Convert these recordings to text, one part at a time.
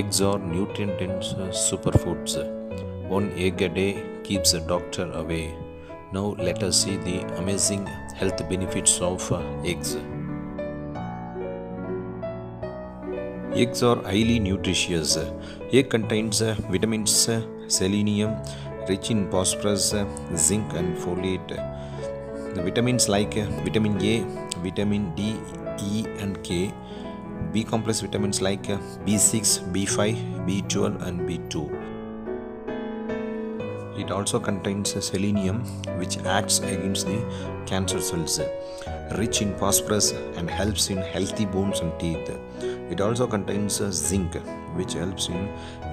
Eggs are nutrient dense superfoods. One egg a day keeps the doctor away. Now let us see the amazing health benefits of uh, eggs. Eggs are highly nutritious. Egg contains uh, vitamins, uh, selenium, rich in phosphorus, zinc, and folate. The vitamins like vitamin A, vitamin D, E, and K, B complex vitamins like uh, B6, B5, B12, and B2. It also contains selenium, which acts against the cancer cells, rich in phosphorus and helps in healthy bones and teeth. It also contains uh, zinc, which helps in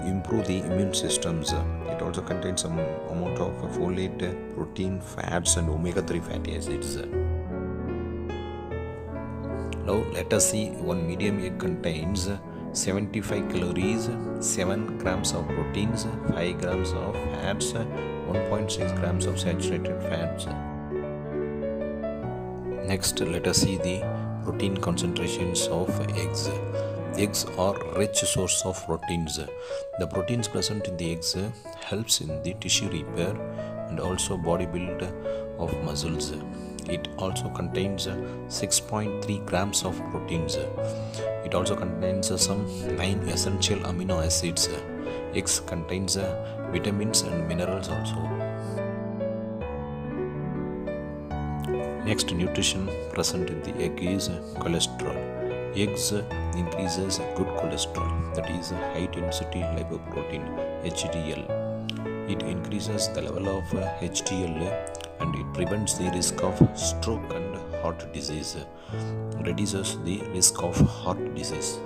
improve the immune systems. It also contains some amount of folate, protein, fats, and omega-3 fatty acids. Now let us see one medium egg contains 75 calories, 7 grams of proteins, 5 grams of fats, 1.6 grams of saturated fats. Next, let us see the protein concentrations of eggs. Eggs are rich source of proteins. The proteins present in the eggs helps in the tissue repair and also body build of muscles. It also contains uh, 6.3 grams of proteins. It also contains uh, some 9 essential amino acids. Eggs contains uh, vitamins and minerals also. Next nutrition present in the egg is cholesterol. Eggs increases good cholesterol that is a high density lipoprotein HDL. It increases the level of HDL and it prevents the risk of stroke and heart disease reduces the risk of heart disease.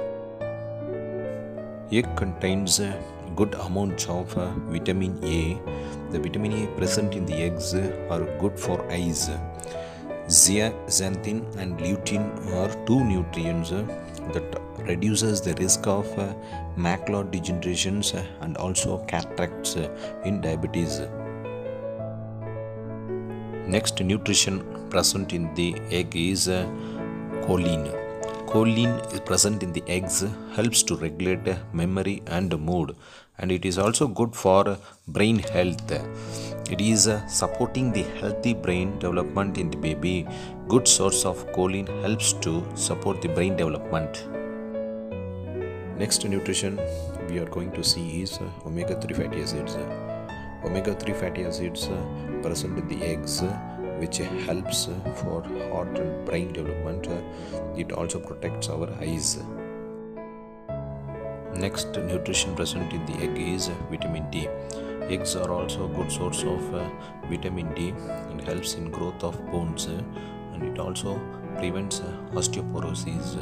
Egg contains a good amount of uh, vitamin a. The vitamin a present in the eggs are good for eyes. Zeaxanthin and lutein are two nutrients that reduces the risk of uh, macular degenerations and also cataracts in diabetes Next nutrition present in the egg is uh, choline. Choline is present in the eggs helps to regulate memory and mood and it is also good for brain health. It is uh, supporting the healthy brain development in the baby. Good source of choline helps to support the brain development. Next nutrition we are going to see is omega 3 fatty acids omega 3 fatty acids uh, present in the eggs uh, which helps uh, for heart and brain development. It also protects our eyes. Next nutrition present in the egg is vitamin d. Eggs are also a good source of vitamin d. And helps in growth of bones and it also prevents osteoporosis